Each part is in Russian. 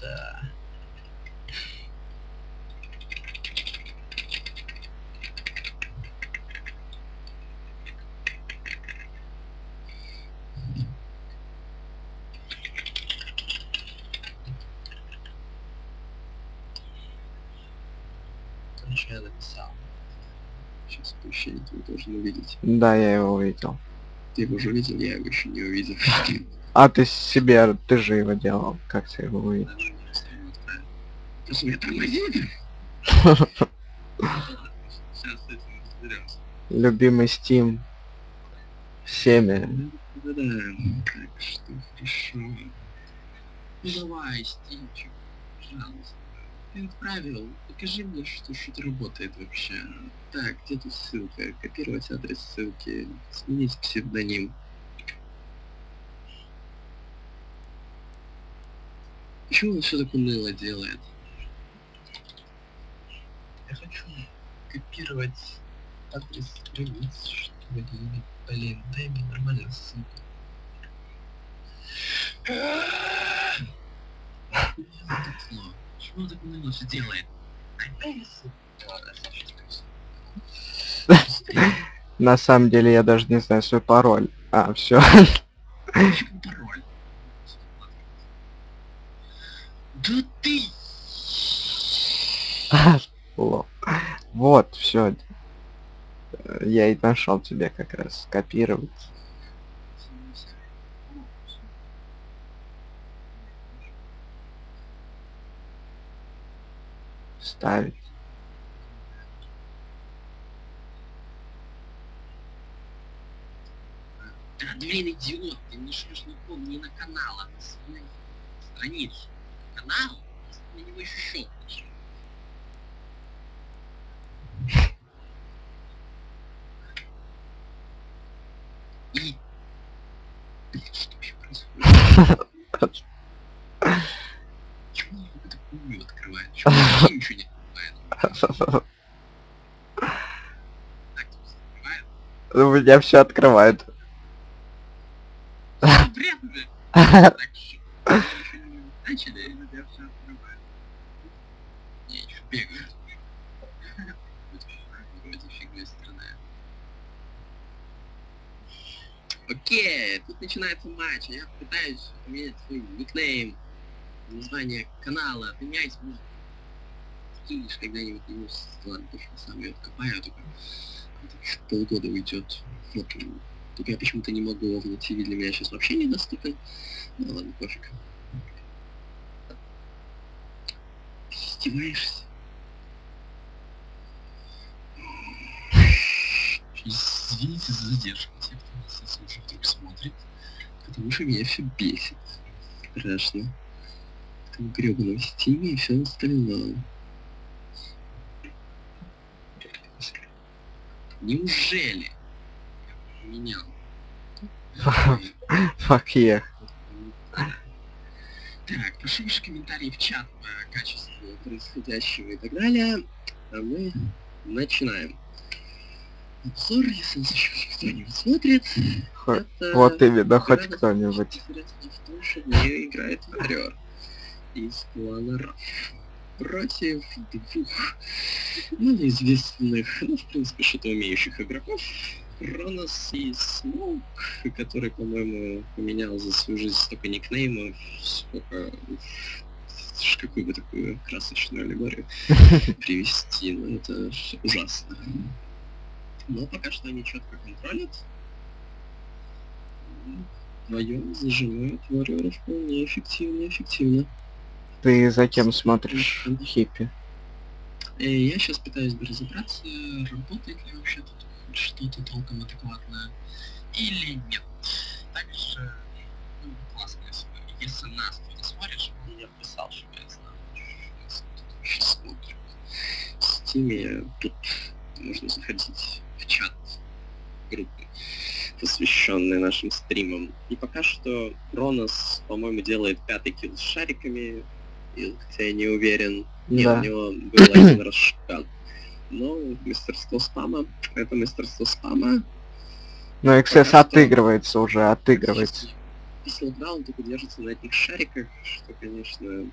Да. Короче, я написал. Сейчас сообщение твой должен увидеть. Да, я его увидел. Ты его уже видел, я его еще не увидел. А ты себе, ты же его делал. Как ты его увидел? Даже не успел отправить. Любимый Steam. Всеми. Так что. Ну давай, Стимчик, пожалуйста. Отправил, покажи мне, что что-то работает вообще. Так, где тут ссылка? Копировать адрес ссылки. Сменить псевдоним. Почему он все так уныло делает? Я хочу копировать адрес страниц, что ли, блин, дай мне нормальную ссылку. Почему он так уныло все делает? На самом деле я даже не знаю свой пароль. А, все. Пароль? Да ты! Вот, все. Я и нашел тебе как раз копировать. Ставить. Блин, идиот, ты мне шлешь на ком, не на канал, а на свою страницу. Канал? На него еще щелкнешь. И... Блин, что вообще происходит? Чего он какую-то хуйню открывает? Чего вообще ничего не открывает? Так, открывает? У меня все открывает. Бред? Так, что? Еще не начали, и я все открываю. Не, еще бегаю. Окей, тут начинается матч, я пытаюсь поменять свой никнейм, название канала, поменять, может, кинешь когда-нибудь ему, ладно, точно сам ее откопаю, только а полгода уйдет. Вот, только я почему-то не могу, Овна ТВ для меня сейчас вообще недоступен. Ну ладно, пофиг. Ты издеваешься? Извините за задержку, те, кто нас если уже вдруг смотрит, потому что меня все бесит. Страшно. В этом гребаном стиме и все остальное. Неужели? Я поменял. Фак ех. Так, прошу ваши комментарии в чат по качеству происходящего и так далее. А мы начинаем. Нас еще кто-нибудь смотрит. Хо- это Вот именно, хоть кто-нибудь. в нее играет Варриор из клана Раф против двух малоизвестных, ну, в принципе, что-то умеющих игроков. Ронос и Смоук, который, по-моему, поменял за свою жизнь столько никнеймов, сколько... Какую бы такую красочную аллегорию привести, ну это ужасно. Но пока что они четко контролят. Вдвоем зажимают Warrior вполне эффективно, эффективно. Ты за кем смотришь, хиппи? Э, Я сейчас пытаюсь разобраться, работает ли вообще тут хоть что-то толком адекватное или нет. Также, ну, классно, если, если нас кто-то смотрит, чтобы он мне писал, чтобы я знал, что нас тут вообще смотрит. В Стиме тут можно заходить группы, посвященные нашим стримам. И пока что Кронос, по-моему, делает пятый килл с шариками, и, хотя я не уверен, нет, Да. у него был один раз. Но мастерство спама, это мастерство спама. Ну, XS Пока что- отыгрывается уже, отыгрывается. Локдаун только держится на этих шариках, что, конечно,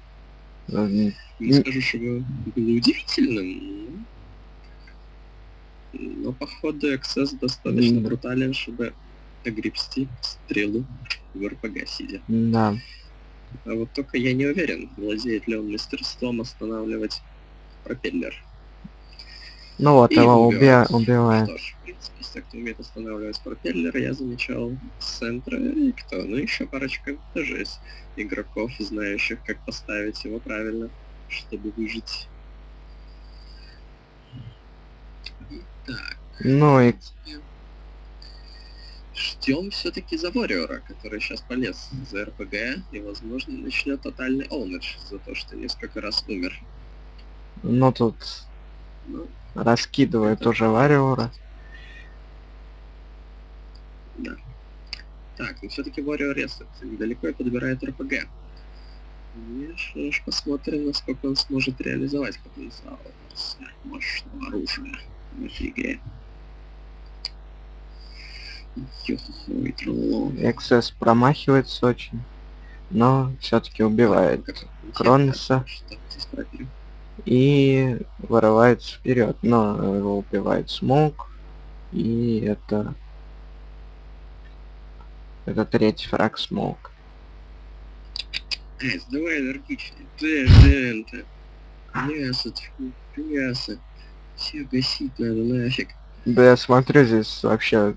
Не скажу, чтобы было удивительным, но, походу XS достаточно М. брутален, чтобы огребсти стрелу в РПГ сидя. Да. А вот только я не уверен, владеет ли он мастерством останавливать пропеллер. Ну вот, Или его убивать. уби- убивает. Что ж, в принципе, тех, кто умеет останавливать пропеллер, я замечал с центра и кто, ну еще парочка тоже есть игроков, знающих, как поставить его правильно, чтобы выжить. Так, Ну и Ждем все-таки за Warrior, который сейчас полез за РПГ и, возможно, начнет тотальный оунедж за то, что несколько раз умер. ну тут Ну, раскидывает Это- уже Вариора. да. Так, ну все-таки Warrior ресет недалеко и подбирает РПГ. И что ж, посмотрим, насколько он сможет реализовать потенциал мощного оружия тролло. XS промахивается очень, но все-таки убивает Кроноса. Пропили. и вырывается вперед, но его убивает смог, и это это третий фраг смог. Эй, давай энергичнее. Ты, ты, ты. Мясо, мясо. Все гасить надо нафиг. Да я смотрю здесь вообще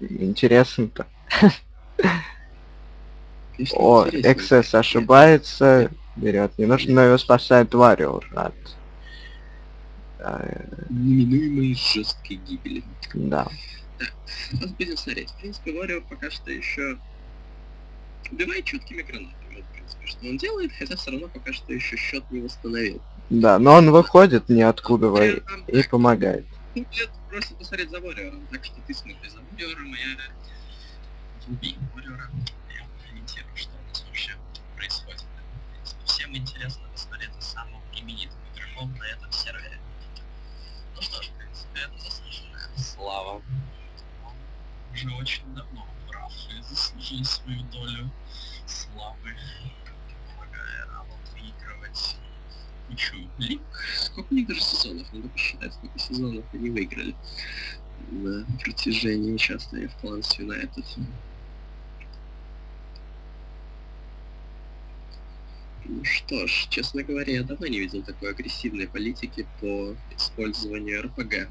интересно-то. О. XS ошибается, берет. Не нужно, но его спасает Вариор от... э, Неминуемой жесткой гибели. да. Вот будем смотреть. В принципе, Warrior пока что еще убивает четкими гранатами. В принципе, что он делает, хотя все равно пока что еще счет не восстановил. Да, но он выходит ниоткуда Прям и помогает. Ну, я просит посмотреть за Warrior, так что ты смотри за Warrior, я вруби Warrior. Я комментирую, что у нас вообще происходит. Всем интересно посмотреть за самым именитым игроком на этом сервере. Ну что ж, в принципе, это заслуженная слава. Он уже очень давно прав и заслужил свою долю славы, помогая Равл выигрывать кучу лиг. Сколько у них даже сезонов? Надо посчитать, сколько сезонов они выиграли на протяжении участия в Кланс Юнайтед. Ну что ж, честно говоря, я давно не видел такой агрессивной политики по использованию РПГ.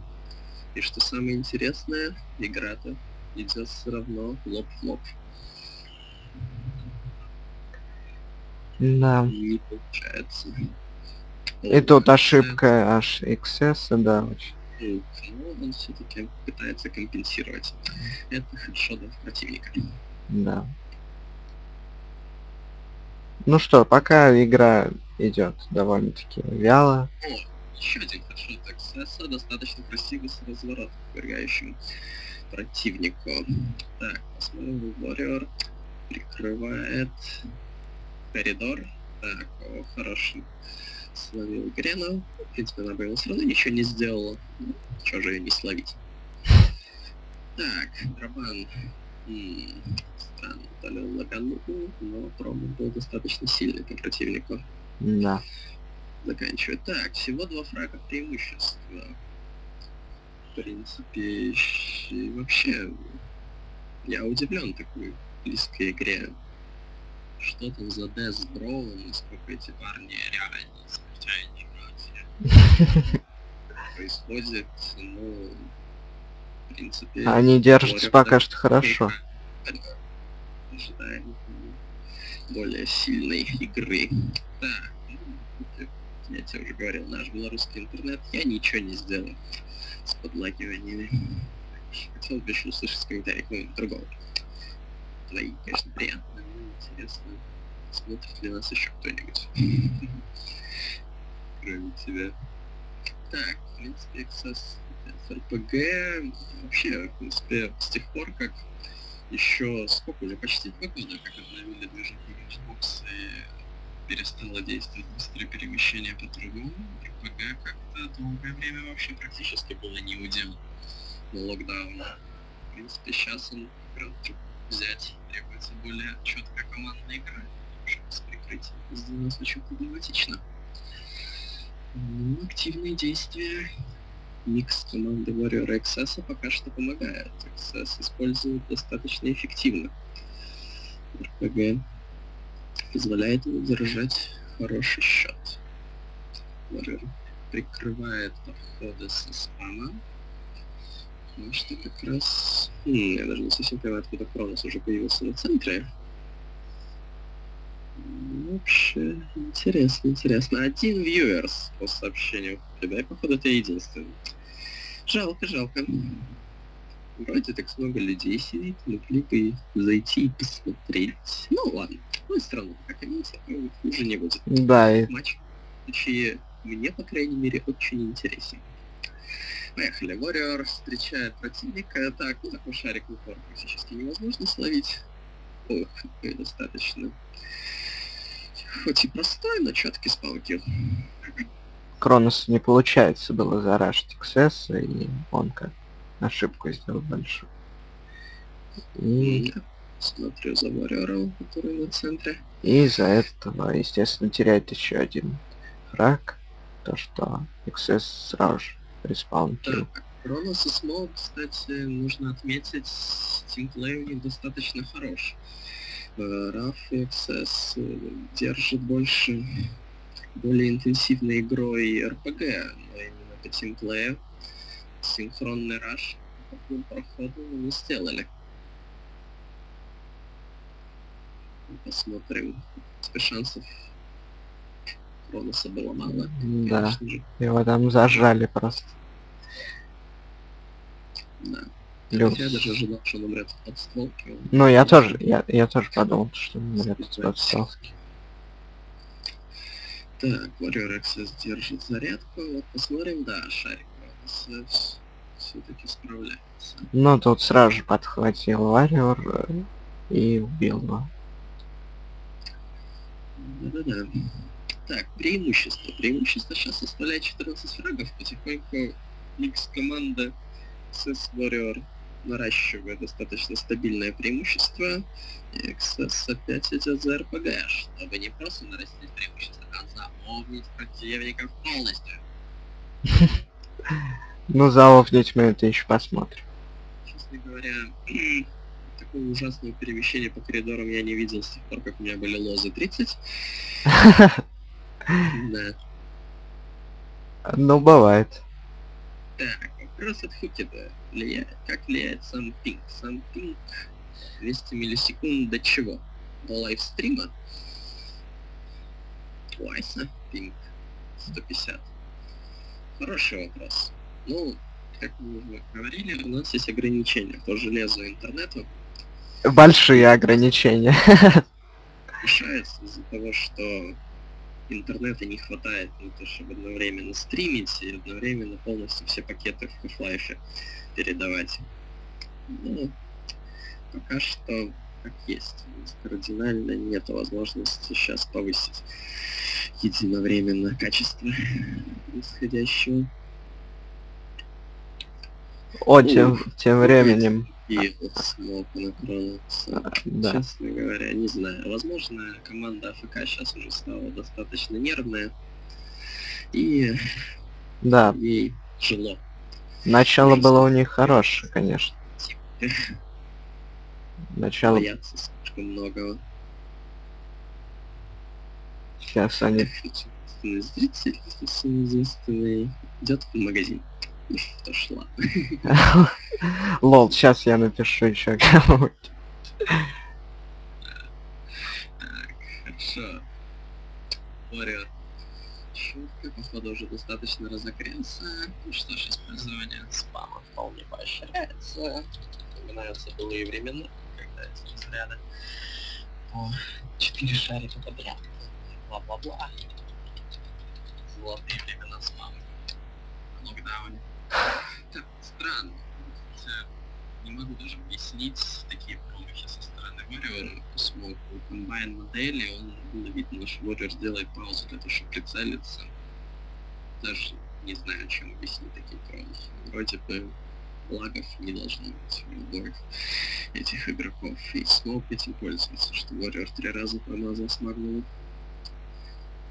И что самое интересное, игра-то идет все равно лоб в лоб. Да. Не получается. И тут ошибка аж XS, да, очень. Ну, он все-таки пытается компенсировать это хедшотом противника. Да. Ну что, пока игра идет довольно-таки вяло. Еще один хедшот XS, достаточно красивый с разворотом, помогающим противнику. Так, посмотрим, Warrior прикрывает коридор. Так, о, хороший. Словил Грену. В принципе, она бы ему все равно ничего не сделала. Ну, Чего же ее не словить? Так, Драбан. М, Странно, он лаганул, но промах был достаточно сильный по противнику. Да. Заканчивает. Так, всего два фрага преимущества. В принципе, вообще, я удивлен такой близкой игре. Что там за Death Brawl, насколько эти парни реально смертельно играть. Происходит, ну, в принципе... Они держатся пока что хорошо. Ожидаем м, более сильной игры. Так, ну, я тебе уже говорил, наш белорусский интернет, я ничего не сделал с подлагиваниями. Хотел бы еще услышать в комментариях кого-нибудь другого. Твои, конечно, приятные, но интересно, смотрит ли нас еще кто-нибудь. Кроме тебя. Так, в принципе, XS с RPG вообще, в принципе, с тех пор, как еще сколько уже почти два года, как обновили движок Xbox и перестало действовать быстрое перемещение по другому, RPG как-то долгое время вообще практически было не удел на локдауне. В принципе, сейчас он прям взять требуется более четкая командная игра, с для нас очень проблематично. Ну, активные действия микс команды Warrior XS пока что помогает. XS использует достаточно эффективно. РПГ позволяет ему держать хороший счет. Warrior прикрывает подходы со спама. Ну что как раз... М, я даже не совсем понимаю, откуда Кронос уже появился на центре. Ну, Вообще, интересно, интересно. Один вьюерс по сообщению. И походу это единственный. Жалко, жалко. Вроде так много людей сидит, могли бы зайти и посмотреть. Ну ладно, ну и странно, как имеется, хуже не будет. Да, и Матч, в случае, мне, по крайней мере, очень интересен. Поехали. Warrior встречает противника. Так, ну такой шарик в упор практически невозможно словить. Ох, достаточно. Хоть и простой, но четкий spawn kill. Кронос не получается было зарашить Excess, и он как ошибку сделал большую. И, Да. Смотрю за Warrior, который на центре. и из-за этого, естественно, теряет еще один фраг. То, что Excess сразу же respawn kill. Так, Кронос и Смоук, кстати, нужно отметить, тимплей у них достаточно хорош. Раф и XS держит больше, более интенсивной игрой РПГ, но именно по тимплею синхронный раш по проходу не сделали. Посмотрим. Шансов Кроноса было мало, Да, конечно же. его там зажали просто. Да. Плюс. Я даже ожидал, что он умрет от стволки. он Ну, я тоже, я, я тоже подумал, что умрет от подставки. Так, Warrior XS держит зарядку. Вот посмотрим, да, шарик Кроноса все-таки справляется. Ну, тут сразу же подхватил Warrior э, и убил его. Да-да-да. Так, преимущество. Преимущество сейчас составляет 14 фрагов. Потихоньку X команда XS Warrior наращивает достаточно стабильное преимущество. И XS опять идет за РПГ, чтобы не просто нарастить преимущество, а заполнить противников полностью. Ну, заофнить мы это еще посмотрим. Честно говоря, такого ужасного перемещения по коридорам я не видел с тех пор, как у меня были лозы 30. Да. Ну, бывает. Так, вопрос от Хукида. Влияет, как влияет сам пинг? Сам пинг 200 миллисекунд до чего? До лайвстрима? Лайса пинг 150. Хороший вопрос. Ну, как мы уже говорили, у нас есть ограничения по железу интернету. Большие ограничения. решается из-за того, что интернета не хватает на то, чтобы одновременно стримить и одновременно полностью все пакеты в Half-Life передавать. Ну, пока что как есть. Кардинально нет возможности сейчас повысить единовременно качество происходящего. О, тем, тем временем. И вот смог на Кронокса. а, Да. Честно говоря, не знаю. Возможно, команда АФК сейчас уже стала достаточно нервная. И Да, ей тяжело. начало было у них хорошее, конечно. Начало Бояться слишком многого. сейчас они... Единственный зритель, единственный идет в магазин. Ладно. Лол, сейчас я напишу еще кому-нибудь. Так, хорошо. Warrior. Шутка, походу, уже достаточно разогрелся. Ну что ж, использование спама вполне поощряется. Вспоминаются былые времена, когда эти разряды по 4 шарика подряд. Бла-бла-бла. Золотые времена спама. В Так, странно. Не могу даже объяснить такие промахи со стороны Warrior. Смог у комбайн модели, он было видно, что Warrior делает паузу для того, чтобы прицелиться. Даже не знаю, чем объяснить такие промахи. Вроде бы лагов не должно быть у обоих этих игроков. И Смоук этим пользуется, что Warrior три раза промазал с Магнула.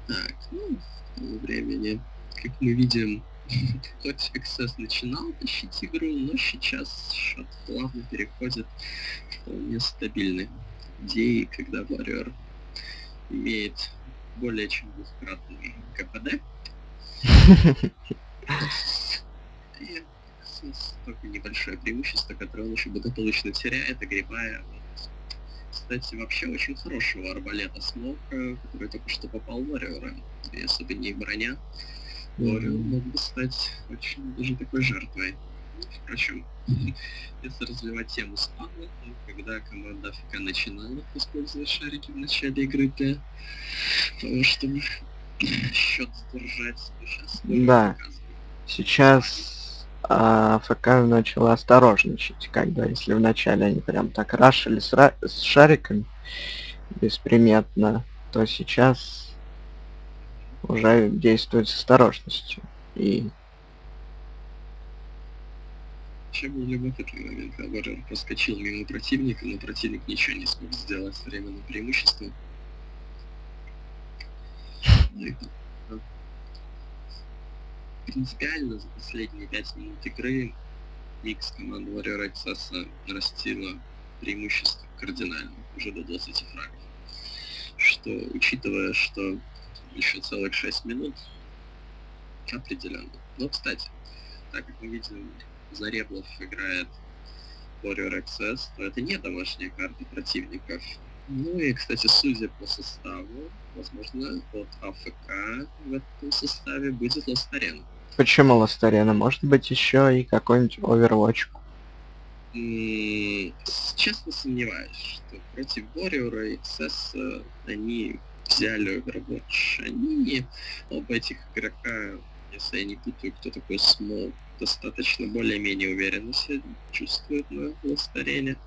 Так, ну, к времени, как мы видим, хоть XS начинал тащить игру, но сейчас счет плавно переходит в вполне стабильный. Идеи, когда Warrior имеет более чем двухкратный КПД. И только небольшое преимущество, которое он еще благополучно теряет, огребая кстати, вообще очень хорошего арбалета Смока, который только что попал в Warrior. Если бы не броня, Warrior мог бы стать очень даже такой жертвой. Впрочем, если развивать тему спама, то когда команда АФК начинала использовать шарики в начале игры для того, чтобы счет сдержать, сейчас Да. Сейчас а, ФК начала осторожничать, когда если вначале они прям так рашили с, ра- с шариками бесприметно, то сейчас уже действует с осторожностью. И Еще был любопытный момент, Warrior проскочил мимо противника, но противник ничего не смог сделать временным преимуществом. Э, принципиально за последние 5 минут игры микс команд Warrior XS нарастила преимущество кардинально, уже до 20 фрагов. Что, учитывая, что еще целых 6 минут, определенно. Но, кстати, так как мы видим, Зареблов играет Warrior XS, то это не домашняя карта противников. Ну и, кстати, судя по составу, возможно, от АФК в этом составе будет Arena. почему Ластарена? Может быть еще и какой-нибудь Overwatch. Честно сомневаюсь, что против Warrior и XS э, они взяли Overwatch. Они, оба этих игрока, если я не путаю, кто такой Смол, достаточно более-менее уверенно себя чувствуют на Arena.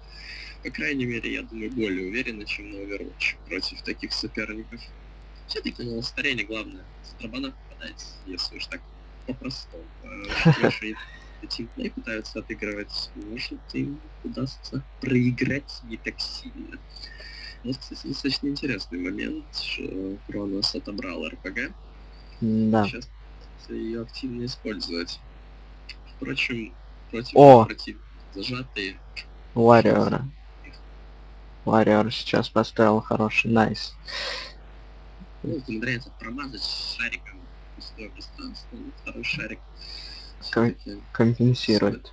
По крайней мере, я думаю, более уверенно, чем на Overwatch против таких соперников. Все-таки на Arena главное с дробана попадать, если уж так по-простому. Больше тимплей пытаются отыгрывать, может им удастся проиграть не так сильно. Вот, кстати, достаточно интересный момент, что Кронос отобрал РПГ, Да. сейчас ее активно использовать. Впрочем, против О! против зажатые Warrior. Warrior сейчас поставил хороший найс. ну, умудряется промазать шариком пустое пространство, ну, второй шарик всё-таки Компенсирует.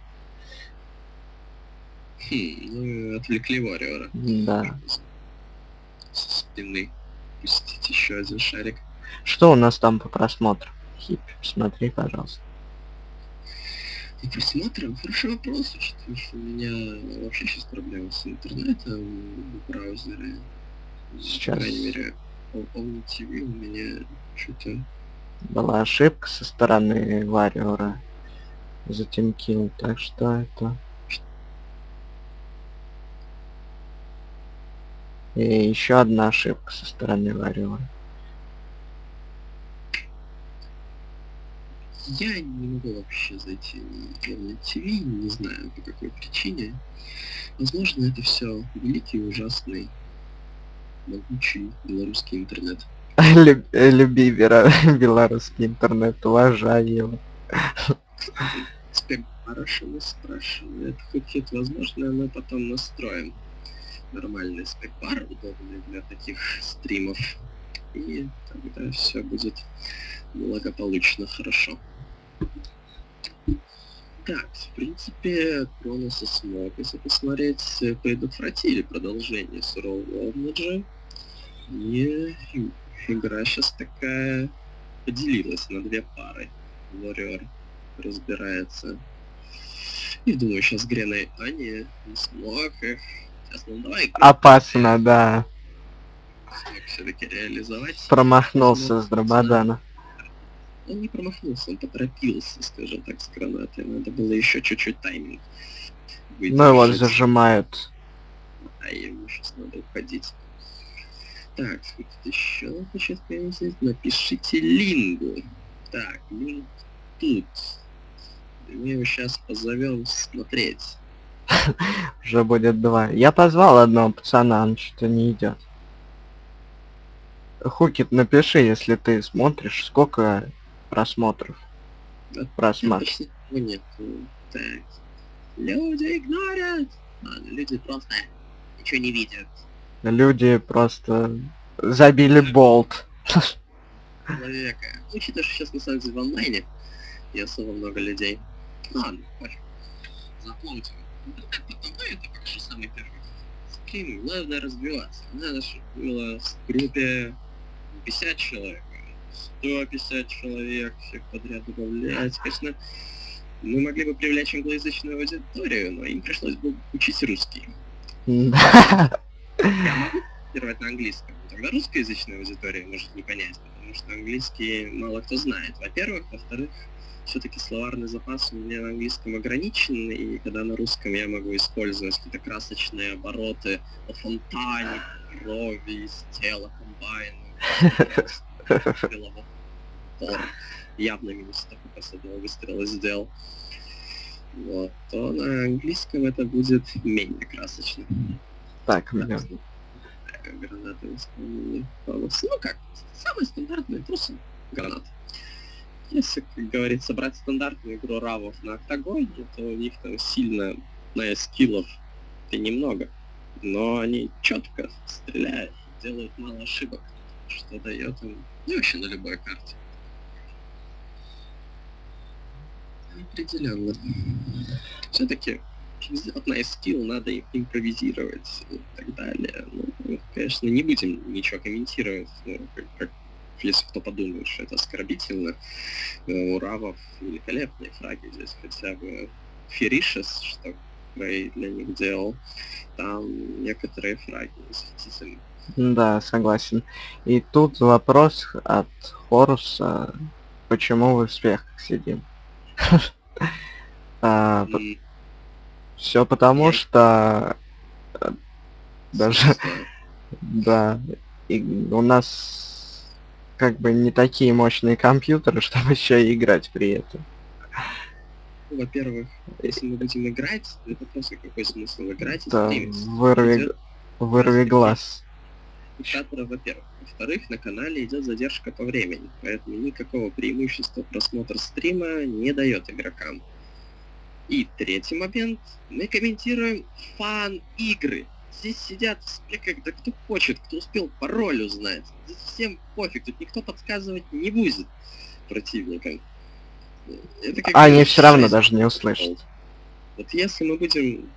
Хм, ну отвлекли Warrior. Да. Со спины пустить еще один шарик. Что у нас там по просмотру? Хип, смотри, пожалуйста. По просмотрам хороший вопрос, учитывая, что у меня вообще сейчас проблемы с интернетом в браузере. Сейчас. По крайней мере, All TV у меня что-то... Была ошибка со стороны Warrior. Затем килл. Так что это... И еще одна ошибка со стороны Warrior. Я не могу вообще зайти на TV, не знаю по какой причине. Возможно, это все великий, ужасный, могучий белорусский интернет. Люб- Люби белорусский интернет, уважай его. Спек Барышева спрашивает, хоть возможно, мы потом настроим нормальный спекбар, удобный для таких стримов. И тогда все будет благополучно, хорошо. Так, в принципе, Кроноса смог, если посмотреть, э, предотвратили продолжение сурового Обнаджа. И игра сейчас такая поделилась на две пары. Warrior разбирается. И думаю, сейчас Грена... А, не, не смог. Эх. Сейчас, ну. Опасно, да. Все-таки реализовать. Промахнулся с Дрободана. Он не промахнулся, он поторопился, скажем так, с гранатой. Надо было еще чуть-чуть тайминг. Ну его зажимают. А ему сейчас надо уходить. Так, сколько еще хочет сказать? Напишите лингу. Так, линк тут. Мы его сейчас позовем смотреть. Уже будет два. Я позвал одного пацана, он что-то не идет. Хукит, напиши, если ты смотришь, сколько просмотров. Просмотр. Нет. Так. Люди игнорят. Ладно, люди просто ничего не видят. Люди просто забили болт. Человека. Учитывая, что сейчас на самом деле в онлайне и особо много людей. Ну ладно, пофиг. Заплатим. Ну, как потом, ну, это пока что самый первый стрим. Главное развиваться. Надо, чтобы было в группе 50 человек, 150 человек, всех подряд добавлять. Конечно, мы могли бы привлечь англоязычную аудиторию, но им пришлось бы учить русский. Я могу комментировать на английском. Тогда русскоязычная аудитория может не понять, потому что английский мало кто знает. Во-первых. Во-вторых, все-таки словарный запас у меня на английском ограничен, и когда на русском я могу использовать какие-то красочные обороты о фонтане, крови, из тела, комбайна, упора, явно минус такой последнего выстрела сделал. Вот, то на английском это будет менее красочно. Так, меня. Гранаты. Ну как, самые стандартные трусы гранат. Если, как говорится, брать стандартную игру равов на октагоне, то у них там сильно на скиллов и немного. Но они четко стреляют, делают мало ошибок, что дает им, ну вообще на любой карте. Определенно. Все-таки сделать на скилл надо импровизировать и так далее. Ну, конечно, не будем ничего комментировать, ну, как, как если кто подумает, что это оскорбительно. Э, У Равов великолепные фраги здесь хотя бы Феришес, что Рэй для них делал, там некоторые фраги восхитительны. Да, согласен. И тут вопрос от Хоруса. Почему вы в спехах сидим? А, Все потому, что э, даже, да, и у нас как бы не такие мощные компьютеры, чтобы еще и играть при этом. Во-первых, если мы будем играть, это просто какой смысл играть и Да, стримить? вырви, Идет вырви глаз. диктатора, во-первых. Во-вторых, на канале идет задержка по времени, поэтому никакого преимущества просмотр стрима не дает игрокам. И третий момент. Мы комментируем фан-игры. Здесь сидят все, когда кто хочет, кто успел пароль узнать. Здесь всем пофиг, тут никто подсказывать не будет противникам. Это как Они бы все равно даже не услышат. Вот если мы будем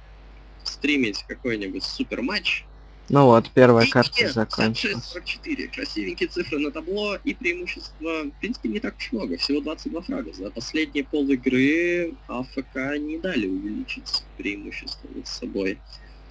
стримить какой-нибудь супер матч, Ну вот, первая и карта нет, закончилась. 56-44. Красивенькие цифры на табло и преимущество, в принципе, не так уж много. Всего 22 фрага. За последние пол игры АФК не дали увеличить преимущество над собой.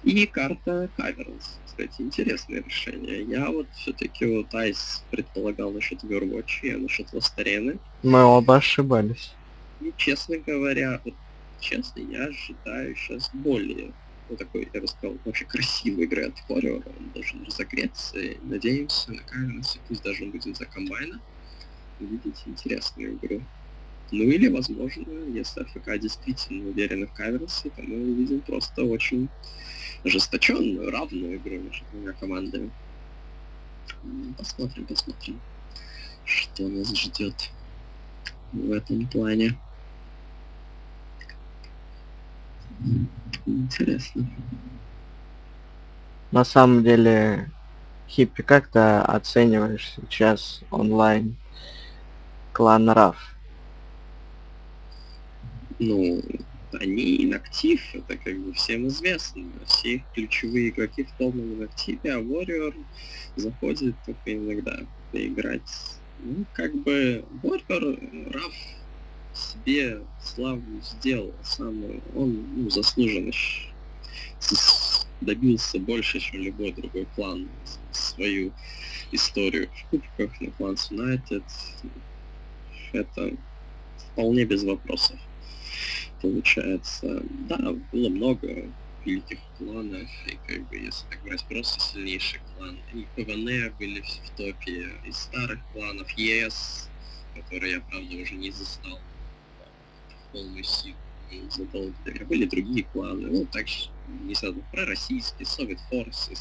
И карта Кавернс. Кстати, интересное решение. Я вот все-таки вот Айс предполагал насчет Overwatch, а насчет Ластарены. Мы оба ошибались. И, честно говоря, вот, честно, я ожидаю сейчас более ну, такой, я бы сказал, вообще красивой игры от Warrior. Он должен разогреться. И надеемся на Кайвернсе, пусть даже он будет за комбайна, увидеть интересную игру. Ну или, возможно, если АФК действительно уверены в Кайвернсе, то мы увидим просто очень ожесточенную, равную игру между двумя командами. Посмотрим, посмотрим, что нас ждет в этом плане. Интересно. На самом деле, Хиппи, как ты оцениваешь сейчас онлайн клан Раф? Ну, они инактив, это как бы всем известно. Все их ключевые игроки в полном инактиве, а Warrior заходит только иногда поиграть. Ну, как бы Warrior, Раф себе славу сделал самую. Он ну, заслуженно добился больше, чем любой другой клан свою историю в кубках на Кланс Юнайтед. Это вполне без вопросов получается. Да, было много великих кланов, и как бы, если так брать просто сильнейший клан, и ПВН были в, топе из старых кланов, ЕС, которые я, правда, уже не застал в полную силу за. Были другие кланы, ну, также, не знаю, пророссийские, Soviet Forces,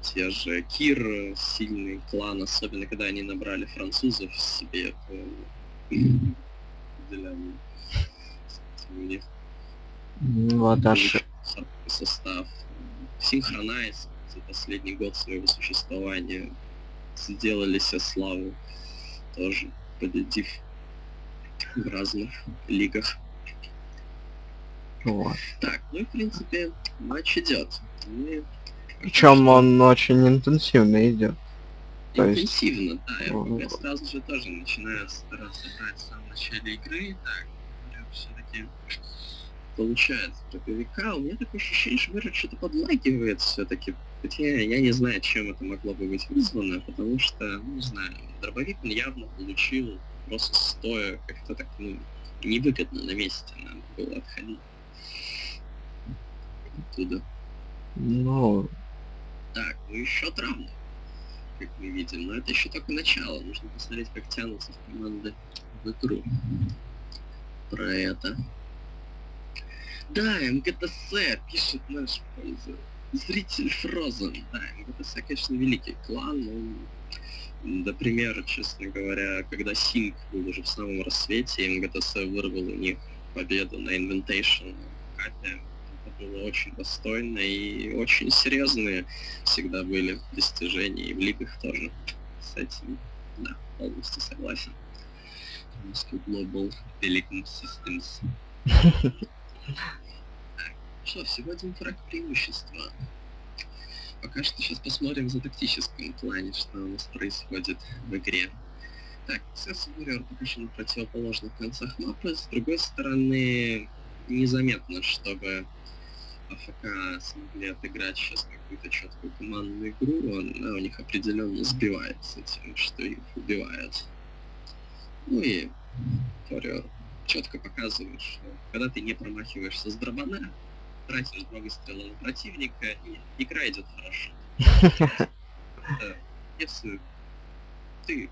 те же Кир, сильный клан, особенно когда они набрали французов себе определенному у них Вот аж состав. Синхронайз за последний год своего существования сделали себе славу, тоже победив в разных лигах. вот. Так, ну и в принципе матч идет. Мы Причем он очень интенсивно идет. то есть- интенсивно, да. Я сразу же тоже начинаю стараться брать в самом начале игры. Так, все-таки получается дробовика. У меня такое ощущение, что Мэрит что-то подлагивает все-таки. Хотя я не знаю, чем это могло бы быть вызвано, потому что, ну, не знаю, дробовик он явно получил просто стоя как-то так, ну, невыгодно на месте надо было отходить. Оттуда. Ну, Так, ну еще равно, как мы видим. Но это еще только начало. Нужно посмотреть, как тянутся команды в игру. Про это. Да, МГТС пишет наш пользу. Зритель Фрозен. Да, МГТС, конечно, великий клан, но Например, честно говоря, когда Синк был уже в самом рассвете, МГТС вырвал у них победу на Inventation Капе, это было очень достойно и очень серьезные всегда были достижения, и в лигах тоже. С этим, да, полностью согласен. Moscow Global Development Systems. Так, Что, всего один фраг преимущества. Пока что сейчас посмотрим за тактическом плане, что у нас происходит в игре. Так, CS Warrior пока что на противоположных концах мапы. С другой стороны, незаметно, чтобы АФК смогли отыграть сейчас какую-то четкую командную игру. Она у них определенно сбивается тем, что их убивают. Ну и Warrior четко показывает, что когда ты не промахиваешься с дробана, тратишь два выстрела на противника, и игра идет хорошо. Если ты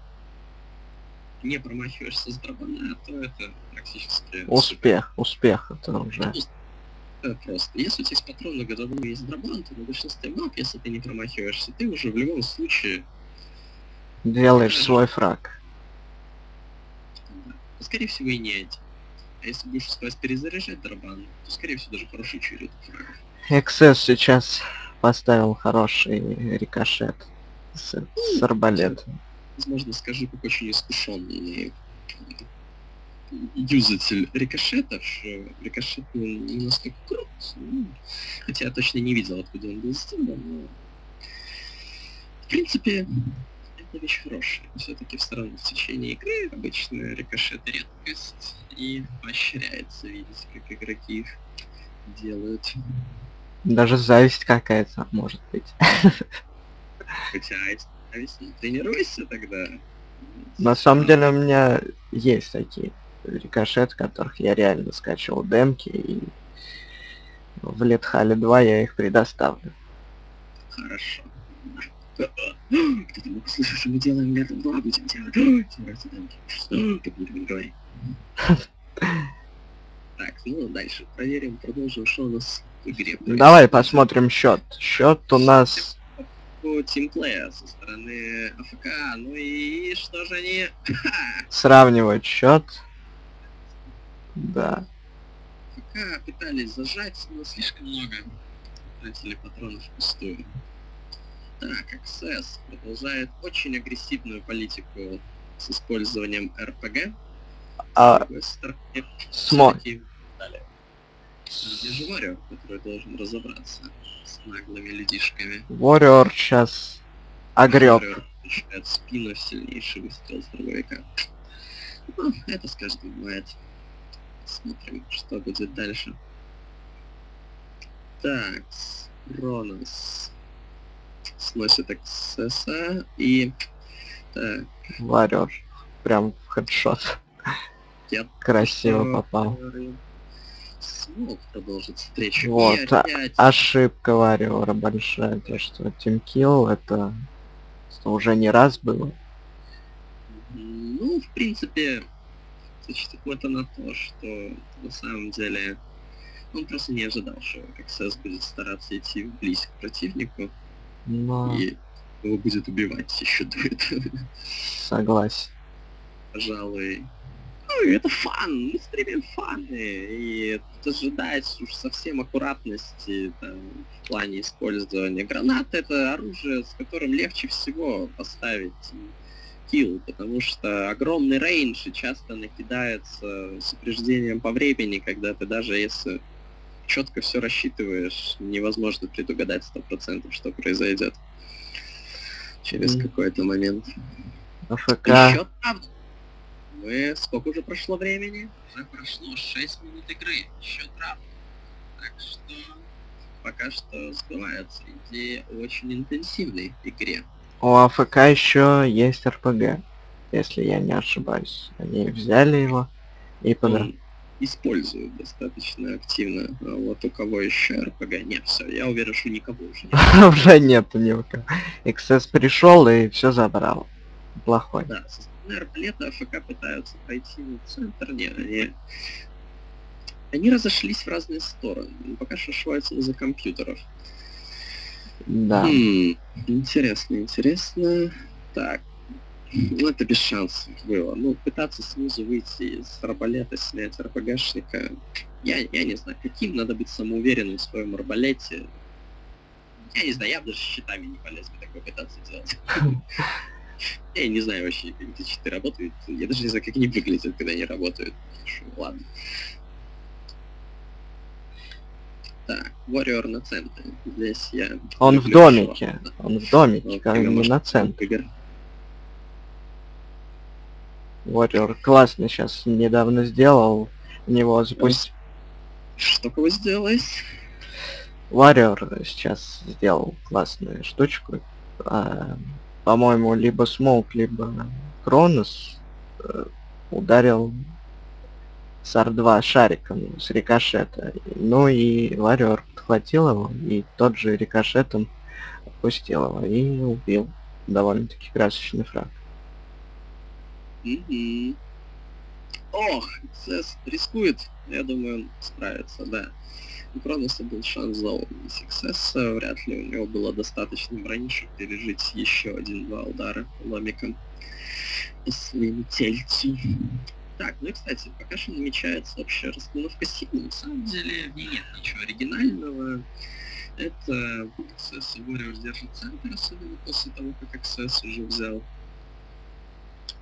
не промахиваешься с дробана, то это практически успех, успех это уже. просто. Если у тебя есть патроны годовые из дробан, то на большинстве мап, если ты не промахиваешься, ты уже в любом случае, Делаешь свой фраг. Скорее всего, и не один. А если будешь успевать перезаряжать дробан, то, скорее всего, даже хорошую череду фрагов. Сейчас поставил хороший рикошет с, с арбалета. возможно, скажу, как очень искушенный юзатель рикошетов. что Рикошет ну, не настолько крут. ну, Хотя я точно не видел, откуда он был сделан, но... В принципе, это вещь хорошая. Все-таки в течение игры обычно рикошет редкость и поощряется видеть, как игроки их делают. Даже зависть какая-то может быть. Хотя, зависть, ну, тренируйся тогда. На самом деле у меня есть такие рикошет, которых я реально скачивал демки и в Летхале 2 я их предоставлю. Хорошо. Кто-то мог услышать, что мы делаем летом 2, будем делать. Давайте демки. Как будем говорить. Так, ну дальше проверим, продолжим, что у нас в игре. Давай посмотрим счет. Счет у нас тимплея со стороны АФК. Ну и что же они... Сравнивать счет. Да. АФК пытались зажать, но слишком много тратили патронов впустую. Так, XS продолжает очень агрессивную политику с использованием РПГ. А смо... Где же Варриор, который должен разобраться с наглыми людишками? Warrior сейчас огреб. Варриор получает спину сильнейший выстрел с дробовика. Ну, это с каждым бывает. Смотрим, что будет дальше. Так, Ронос сносит XSA и... Так, Warrior. Прям в хедшот. я Красиво что попал. говорю? Смог продолжить встречу. Вот, И а- опять Ошибка Warrior большая. То, что тимкилл это уже не раз было. Ну, в принципе, значит, это на то, что на самом деле он просто не ожидал, что Excess будет стараться идти вблизь к противнику. Но и его будет убивать еще до этого, согласен. пожалуй. Ну, это фан, мы стримим фаны, и тут ожидать уж совсем аккуратности там, в плане использования гранат, это оружие, с которым легче всего поставить kill, потому что огромный range и часто накидается с упреждением по времени, когда ты даже если четко все рассчитываешь, невозможно предугадать сто процентов, что произойдет через Мгм. какой-то момент. АФК. Еще правда. Мы сколько уже прошло времени? Уже прошло 6 минут игры, счет равный. Так что пока что сбывается идея очень интенсивной игре. У АФК еще есть РПГ, если я не ошибаюсь. Они взяли его и подра... Он используют достаточно активно. А вот у кого еще РПГ? Нет, все, я уверен, что никого уже нет. Уже нету никого. XS пришел и все забрал. Плохой. Да, со стороны арбалета АФК пытаются пройти в центр, не, они... Они разошлись в разные стороны. но Пока что шваются за компьютеров. Да. Хм, интересно, интересно. Так. Ну, это без шансов было. Ну, пытаться снизу выйти из арбалета, снять РПГшника. Я, я не знаю, каким надо быть самоуверенным в своем арбалете. Я не знаю, я бы даже с щитами не полез бы такое пытаться делать. Я не знаю вообще, как эти щиты работают. Я даже не знаю, как они выглядят, когда они работают. Ладно. Так, Warrior на центре. Здесь я... Он в домике. Он в домике, Вот, как не на центре. Warrior классно сейчас недавно сделал. У него запусть... Что кого сделалось? Warrior сейчас сделал классную штучку. А, по-моему, либо Смоук, либо Кронос э, ударил с R2 шариком с рикошета. Ну и Warrior подхватил его и тот же рикошетом отпустил его и убил. Довольно-таки красочный фраг. Ох, Цесс рискует. Я думаю, он справится, да. У Кроноса был шанс заолнить Сиксесса, вряд ли у него было достаточно брони, чтобы пережить еще один-два удара ломиком по своему тельцу. Так, ну и, кстати, пока что намечается общая расстановка сил. На самом деле в ней нет ничего оригинального. Это Access и Warrior держит центр, особенно после того, как Access уже взял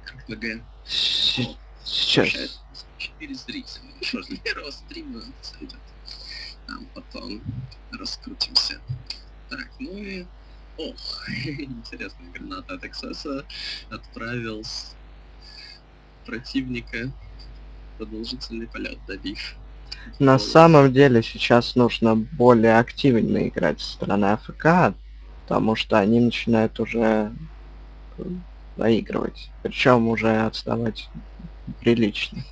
РПГ. С- Сейчас. Четыре зрителя. Ну для первого стрима сойдет. Там потом раскрутимся. Так, ну и... Ох, интересная граната от Эксеса отправил с противника продолжительный полет, добив. На самом деле сейчас нужно более активно играть со стороны АФК, потому что они начинают уже проигрывать. Причем уже отставать прилично.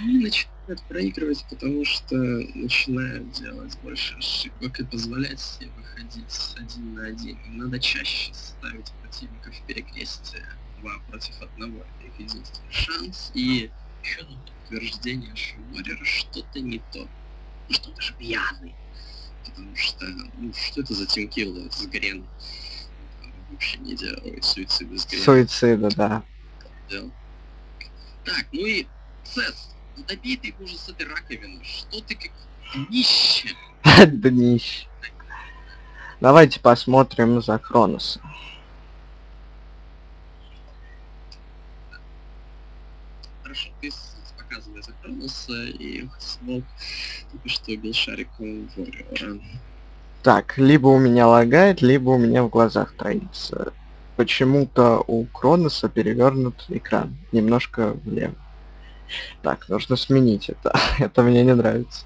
Они начинают проигрывать, потому что начинают делать больше ошибок и позволять себе выходить один на один. Им надо чаще ставить противника в перекрестие. Два против одного. Это их единственный шанс. И еще одно подтверждение, Warrior что-то не то. Ну что ты же пьяный. Потому что, ну что это за тимкиллы с Грен? Вообще не делают суициды с Суицида, да. Так, ну и ну добей ты его уже с этой раковины. Что ты как днище? Днище. Давайте посмотрим за Кроноса. Хорошо, ты показывай за Кроноса и смог только что убил шариком Warrior. Так, либо у меня лагает, либо у меня в глазах троится. Почему-то у Кроноса перевернут экран немножко влево. Так, нужно сменить это. это мне не нравится.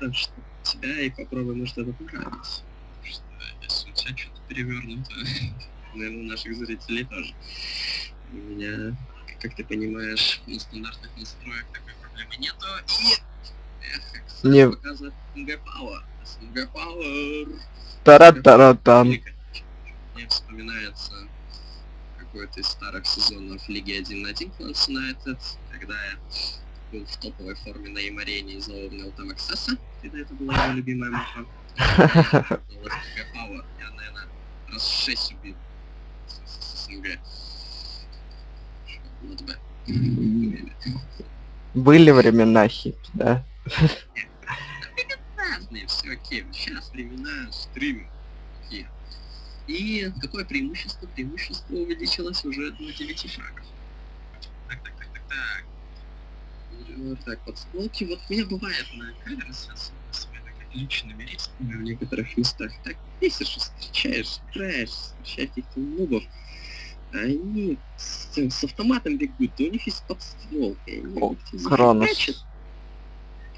Так что тебя и попробуй, может, это поправить. Что если у тебя что-то перевернуто, наверное, у наших зрителей тоже. У меня, как ты понимаешь, на стандартных настроек такой проблемы нету. И эх, как Не- показывает Power. Тара-тара-тан. Мне вспоминается какой-то из старых сезонов Лиги 1 на 1 Кланс Юнайтед, когда я был в топовой форме на им-арене и заовнил там Аксесса, когда это была его любимая мапа. Power. Я, наверное, раз 6 убил с, СНГ. Bad. М, Были времена хит, да? Разные, все окей. Сейчас времена стриминг. Окей. И какое преимущество? Преимущество увеличилось уже до 9 шагов. Так, так, так, так, так. Э, Так, подстволки. Вот у меня бывает на камеры с особенно своими личными рисками в некоторых местах. Так бесишь, встречаешь, играешь, встречаешь каких-то нубов. а Они с, с автоматом бегут, да у них есть подстволка. О, вот. Кронос.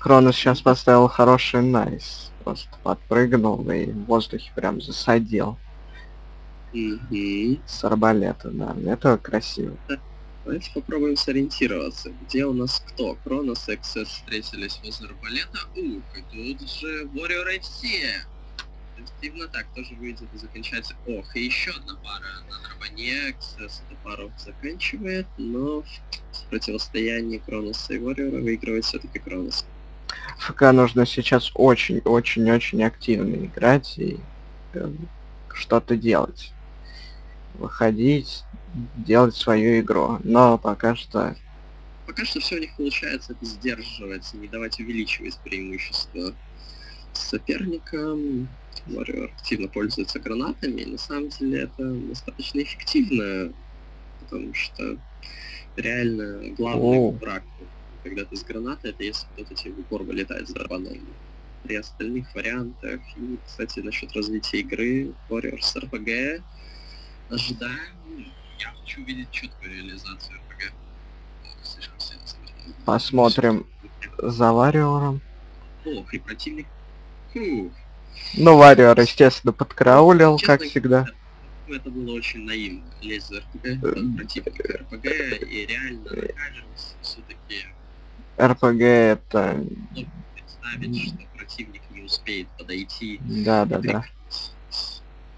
Кронос сейчас поставил хороший найс. Просто подпрыгнул и в воздухе прям засадил. Мгм. С арбалета, да. Это красиво. Давайте попробуем сориентироваться. Где у нас кто? Кронос и XS встретились возле арбалета. Ух, и тут же Warrior FC. Эффективно так тоже выйдет и закончается. Ох, и еще одна пара на Драбане. XS эту пару заканчивает, но в противостоянии Кроноса и Warrior выигрывает все-таки Кронос. ФК нужно сейчас очень-очень-очень активно играть и э, что-то делать. Выходить, делать свою игру. Но пока что Пока что все у них получается это сдерживать, не давать увеличивать преимущество соперникам. Warrior активно пользуется гранатами, и на самом деле это достаточно эффективно, потому что реально главный О. враг, когда ты с гранатой, это если кто-то тебе в упор вылетает с дробаном. При остальных вариантах, и, кстати, насчет развития игры, Warrior с RPG, ожидаем, я хочу увидеть четкую реализацию RPG. Слишком сильно. Посмотрим. за Вариором. Ох, и противник. Фух, Ну, Вариор, естественно, подкараулил, Честно как всегда. это было очень наивно. Лезть за РПГ, от противника РПГ, и реально на камеру все-таки РПГ это... представить, что противник не успеет подойти прикрыть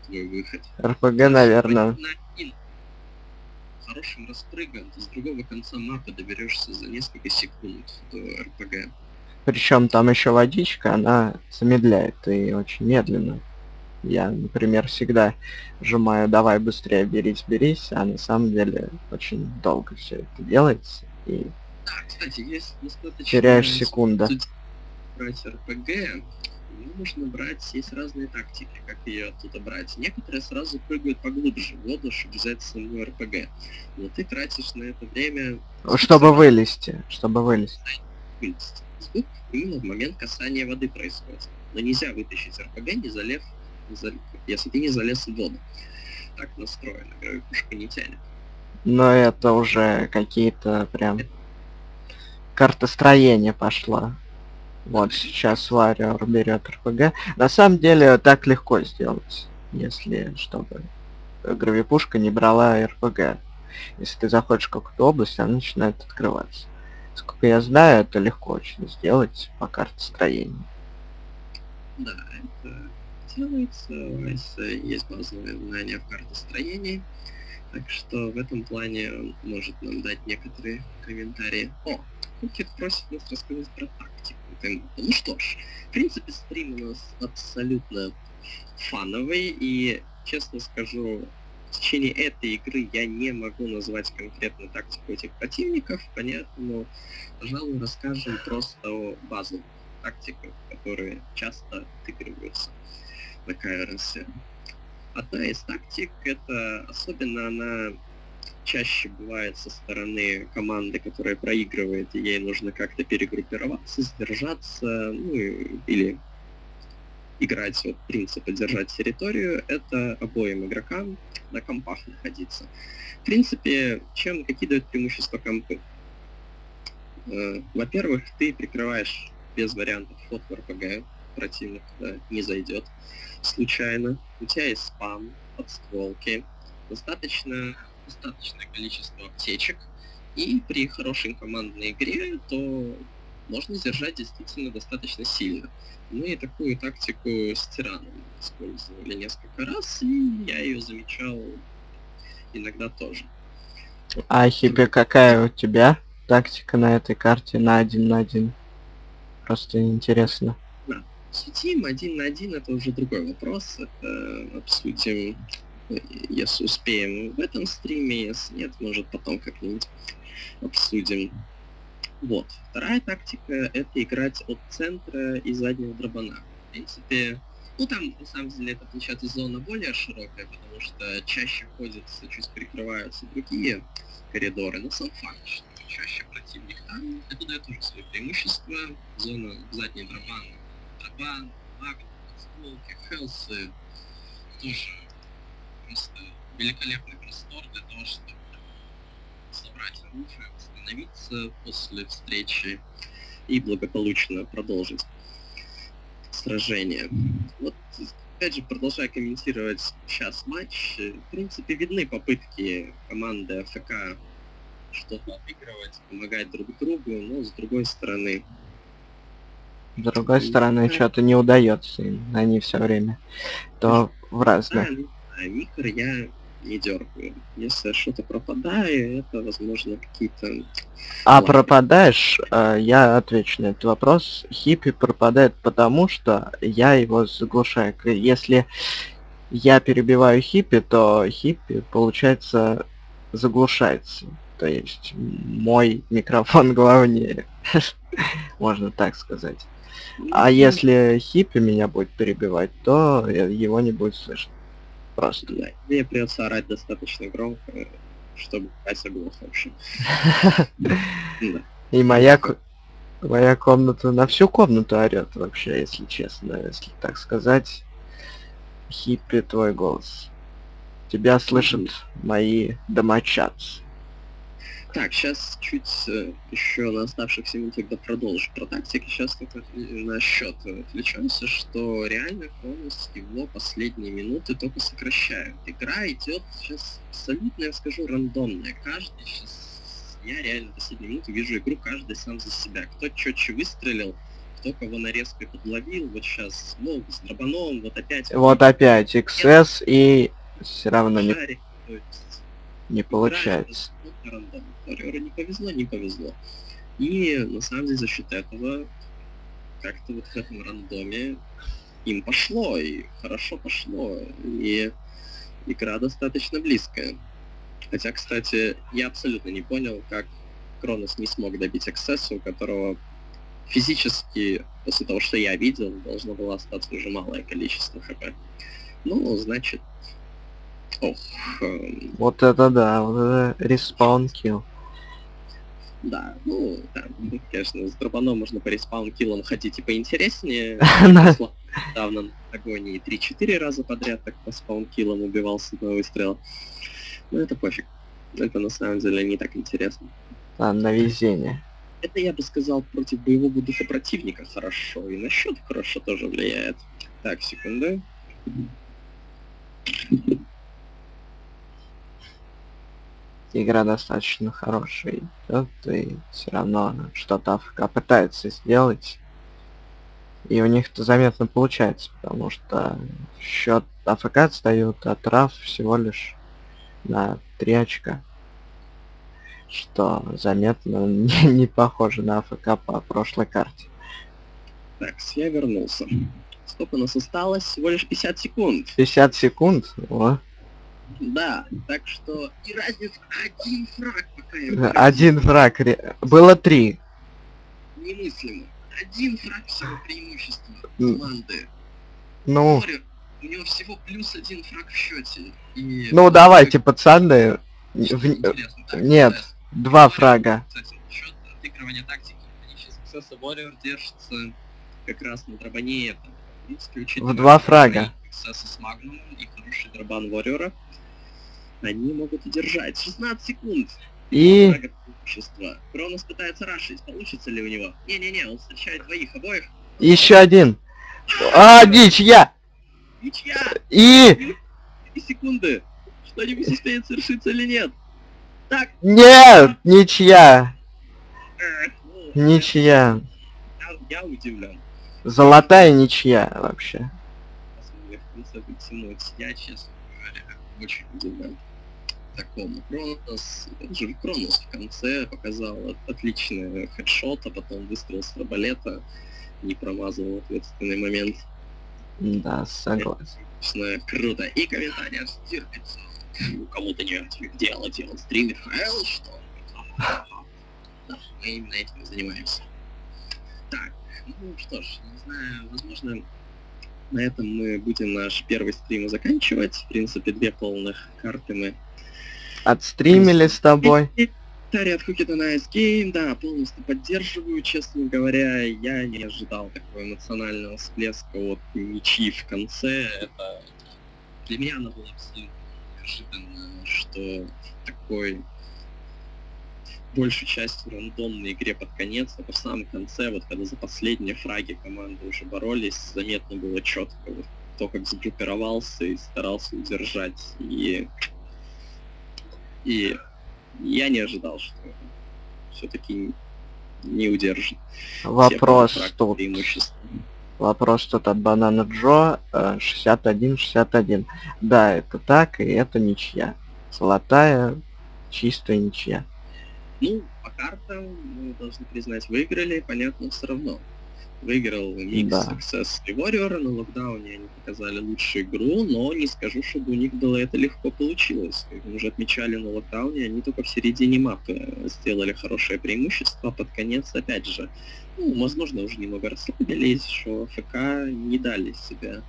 твой выход. РПГ, наверное, хорошим распрыгом ты с другого конца мапы доберешься за несколько секунд до РПГ. Причем там еще водичка, она замедляет и очень медленно. Я, например, всегда сжимаю «давай быстрее, берись, берись», а на самом деле очень долго все это делается, и Да, кстати, есть достаточно... теряешь секунду. брать РПГ, нужно брать, есть разные тактики, как ее оттуда брать. Некоторые сразу прыгают поглубже в воду, чтобы взять саму РПГ. Но ты тратишь на это время Чтобы вылезти, чтобы вылезти. вылезти. Звук именно в момент касания воды происходит. Но нельзя вытащить РПГ, не залез, не если ты не залез в воду. Так настроено, игровая пушка не тянет. Но это уже какие-то прям картостроение пошло. Вот сейчас Вариор берет РПГ. На самом деле так легко сделать, если чтобы гравипушка не брала РПГ. Если ты заходишь в какую-то область, она начинает открываться. Сколько я знаю, это легко очень сделать по картостроению. Да, это делается, у вас э, есть базовые знания в картостроении, так что в этом плане он может нам дать некоторые комментарии. О, Кукет просит нас рассказать про тактику. Ну что ж, в принципе, стрим у нас абсолютно фановый, и, честно скажу, в течение этой игры я не могу назвать конкретно тактику этих противников, поэтому, пожалуй, расскажем просто о базовых тактиках, которые часто отыгрываются на КРС. Одна из тактик, это особенно она чаще бывает со стороны команды, которая проигрывает, и ей нужно как-то перегруппироваться, сдержаться, ну или играть вот принципа держать территорию, это обоим игрокам на компах находиться. В принципе, чем какие дают преимущества компы? Э, Во-первых, ты прикрываешь без вариантов ход в РПГ, противник туда не зайдет случайно. У тебя есть спам, подстволки, достаточно, достаточное количество аптечек, и при хорошей командной игре, то можно сдержать действительно достаточно сильно. Мы и такую тактику с тираном использовали несколько раз, и я ее замечал иногда тоже. А Хипе, какая у тебя тактика на этой карте на один на один? Просто интересно. Сетим один на один это уже другой вопрос. Это обсудим если успеем в этом стриме, если нет, может потом как-нибудь обсудим. Вот. Вторая тактика — это играть от центра и заднего дробана. В принципе, ну там на самом деле это получается зона более широкая, потому что чаще ходят, чуть прикрываются другие коридоры, но сам факт, что чаще противник там, это дает тоже свои преимущества. Зона задний дробан, дробан, магнум, осколки, хелсы, тоже просто великолепный простор для того, чтобы собрать оружие, восстановиться после встречи и благополучно продолжить сражение. Вот, опять же, продолжая комментировать сейчас матч, в принципе, видны попытки команды АФК что-то отыгрывать, помогать друг другу, но с другой стороны... С другой стороны, что-то не удается им. Они все время то в разные. Да, микро я не дергаю. Если что-то пропадаю, это, возможно, какие-то... А пропадаешь, э, я отвечу на этот вопрос. Хиппи пропадает потому, что я его заглушаю. Если я перебиваю хиппи, то хиппи, получается, заглушается. То есть мой микрофон главнее, можно так сказать. А если хиппи меня будет перебивать, то его не будет слышно. Просто. Да, мне придется орать достаточно громко, чтобы Ася оглох вообще. И моя, моя комната на всю комнату орет вообще, если честно, если так сказать. Хиппи твой голос. Тебя слышат мои домочадцы. Так, сейчас чуть э, еще на оставшихся минут тогда продолжу про тактики. Сейчас только на счет отвлечемся, что реально Кронос его последние минуты только сокращают. Игра идет сейчас абсолютно, я скажу, рандомная. Каждый сейчас... Я реально последние минуты вижу игру каждый сам за себя. Кто четче выстрелил, кто кого нарезкой подловил. Вот сейчас, ну, с Драбаном, вот опять... Вот опять XS и все равно не, не получается. Warrior не повезло, не повезло. И на самом деле за счет этого как-то вот в этом рандоме им пошло, и хорошо пошло, и игра достаточно близкая. Хотя, кстати, я абсолютно не понял, как Кронос не смог добить Эксессу, у которого физически, после того, что я видел, должно было остаться уже малое количество HP. Ну, значит... Ох... Вот это да, вот это respawn kill. Да, ну, да, конечно, с дробаном можно по respawn kill ам ходить и поинтереснее. Давно на агонии 3-4 раза подряд так по spawn kill ам убивал с одного выстрела. Но это пофиг. Это на самом деле не так интересно. А, на везение. Это, я бы сказал, против боевого духа противника хорошо. И на счет хорошо тоже влияет. Так, секунду игра достаточно хорошая идет, и все равно что-то АФК пытается сделать. И у них это заметно получается, потому что счет АФК отстает от РАФ всего лишь на 3 очка. Что заметно не, не похоже на АФК по прошлой карте. Так, я вернулся. Сколько у нас осталось? Всего лишь 50 секунд. 50 секунд? О. Да, так что и разница один фраг пока я Один фраг, было три. Немыслимо. Один фраг всего преимущества команды. Ну... у него всего плюс один фраг в счете. И ну давайте, пацаны. В... Нет, два фрага. Кстати, счет отыгрывания тактики. Они сейчас Warrior держится как раз на дробане. В два фрага. С Magnum и хороший дробан Warrior они могут удержать. 16 секунд. И... Кронос пытается рашить. Получится ли у него? Не-не-не, он встречает двоих обоих. Еще один. А, ничья! Ничья! И... И секунды. Что-нибудь успеет совершиться или нет? Так. Нет, ничья. Ну, ничья. Я, я удивлен. Золотая ничья вообще. Я, честно говоря, очень удивлен такому. Кронос, же Кронос в конце показал отличный хедшот, а потом выстрел с арбалета, не промазал в ответственный момент. Да, согласен. Круто. И комментарий от Стирпица. Кому-то нет дела делать стримит ХЛ, что ли? Ха-ха-ха. Да, мы именно этим и занимаемся. Так, ну что ж, не знаю, возможно, на этом мы будем наш первый стрим заканчивать. В принципе, две полных карты мы Отстримили с тобой. Тари от Cookie to Nice Game, да, полностью поддерживаю, честно говоря, я не ожидал такого эмоционального всплеска от ничьи в конце, это для меня оно было абсолютно неожиданно, что такой большей частью рандомной игре под конец, а в самом конце, вот когда за последние фраги команды уже боролись, заметно было четко вот, то, как сгруппировался и старался удержать, и и я не ожидал, что все-таки не удержит. Вопрос тут. Вопрос тут от Банана Джо. э, 61-61. Да, это так, и это ничья. Золотая, чистая ничья. Ну, по картам, мы должны признать, выиграли, понятно, все равно. Выиграл Микс Да. Success и Warrior, на локдауне они показали лучшую игру, но не скажу, чтобы у них было это легко получилось. Как мы уже отмечали на локдауне, они только в середине мапы сделали хорошее преимущество, а под конец, опять же, ну, возможно, уже немного расслабились, что ФК не дали себя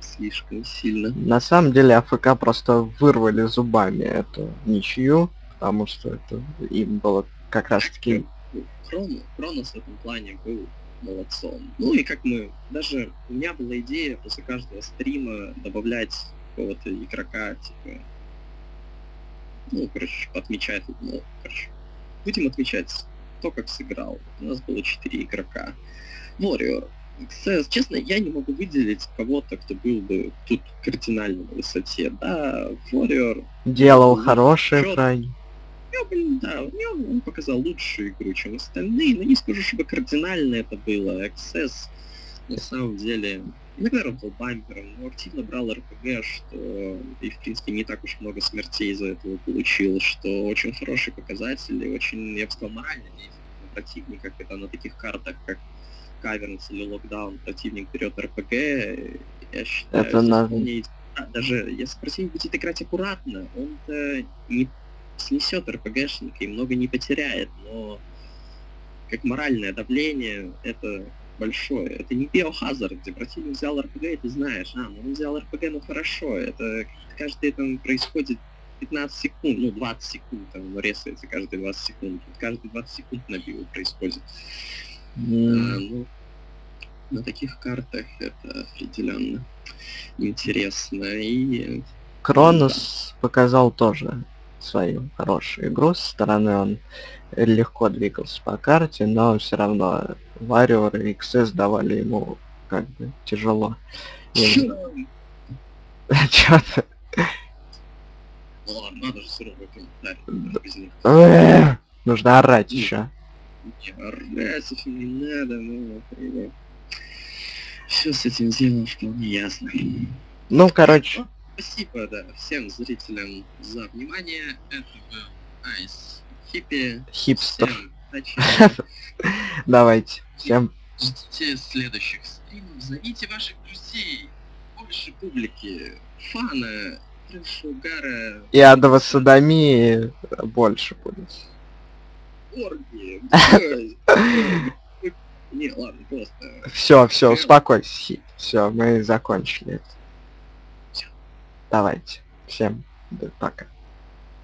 слишком сильно. На самом деле АФК просто вырвали зубами эту ничью, потому что это им было как раз таки... Крон, Кронос в этом плане был молодцом. Ну и как мы, даже у меня была идея после каждого стрима добавлять какого-то игрока, типа, ну, короче, отмечать, ну, короче, будем отмечать то, как сыграл. У нас было четыре игрока. Warrior, XS, честно, я не могу выделить кого-то, кто был бы тут кардинально на высоте. Да, Warrior Делал Ну, хорошие фраги. Него, блин, да, у него он показал лучшую игру, чем остальные, но не скажу, чтобы кардинально это было. XS на самом деле иногда работал бампером, но активно брал РПГ, что и в принципе не так уж много смертей из-за этого получил, что очень хороший показатель и очень, я бы сказал, на противника, когда на таких картах, как Кавернс или Локдаун, противник берет РПГ, я считаю, Это надо- а, даже если противник будет играть аккуратно, он-то не снесет РПГшника и много не потеряет, но как моральное давление это большое. Это не биохазард, где противник взял РПГ, и ты знаешь, а, ну он взял РПГ, ну хорошо, это каждый там происходит 15 секунд, ну 20 секунд, там оно ресается каждые 20 секунд. Каждые 20 секунд набивы происходит. А, М, ну, на таких картах это определенно интересно. И Кронос показал тоже свою хорошую игру. Со стороны он легко двигался по карте, но все равно Warrior и XS давали ему как бы тяжело. Чё ты? Ладно, надо же суровый комментарий. Да. без них. Э, Нужно орать еще. Не, орать их не надо, ну, Все с этим делом вполне ясно. Ну, короче, Спасибо, да, всем зрителям за внимание. Это был Айс Хиппи. хипстер. Давайте. Всем Ждите следующих стримов. Зовите ваших друзей. Больше публики. Фана. Трэш, угара. и адово садомии больше будет. Блядь. Не, ладно, просто Все, все, успокойся. Все, мы закончили это. Давайте. Всем пока.